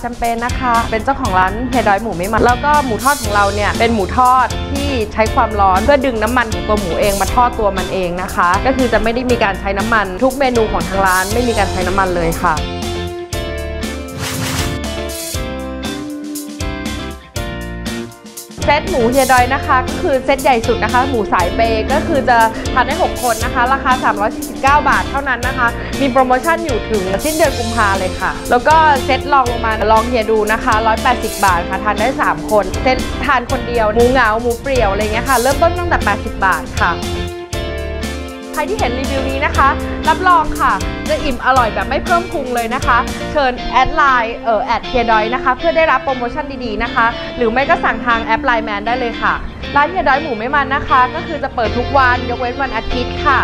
แชมเปญนะคะ เป็นเจ้าของร้านเฮดอยหมูไม่มัน แล้วก็หมูทอดของเราเนี่ยเป็นหมูทอดที่ใช้ความร้อนเพื่อดึงน้ำมันของตัวหมูเองมาทอดตัวมันเองนะคะ ก็คือจะไม่ได้มีการใช้น้ำมัน ทุกเมนูของทางร้านไม่มีการใช้น้ำมันเลยค่ะ เซตหมูเฮียดอยนะคะก็คือเซตใหญ่สุดนะคะ หมูสายเปก็คือจะทานได้ 6 คนนะคะ ราคา 349 บาทเท่านั้นนะคะ มีโปรโมชั่นอยู่ถึงสิ้นเดือนกุมภาเลยค่ะ แล้วก็เซตลองลงมาลองเฮียดูนะคะ 180 บาทค่ะ ทานได้ 3 คน เซตทานคนเดียว หมูเหงา หมูเปลี่ยวอะไรเงี้ยค่ะ เริ่มต้นตั้งแต่ 80 บาทค่ะ ที่เห็นรีวิวนี้นะคะ รับรองค่ะ จะอิ่มอร่อยแบบไม่เพิ่มพุงเลยนะคะ เชิญแอดไลน์เอ่อแอดเฮียดอยนะคะ เพื่อได้รับโปรโมชั่นดีๆนะคะ หรือไม่ก็สั่งทางแอป LINE MAN ได้เลยค่ะ ร้านเฮียดอยหมูไม่มันนะคะ ก็คือจะเปิดทุกวันยกเว้นวันอาทิตย์ค่ะ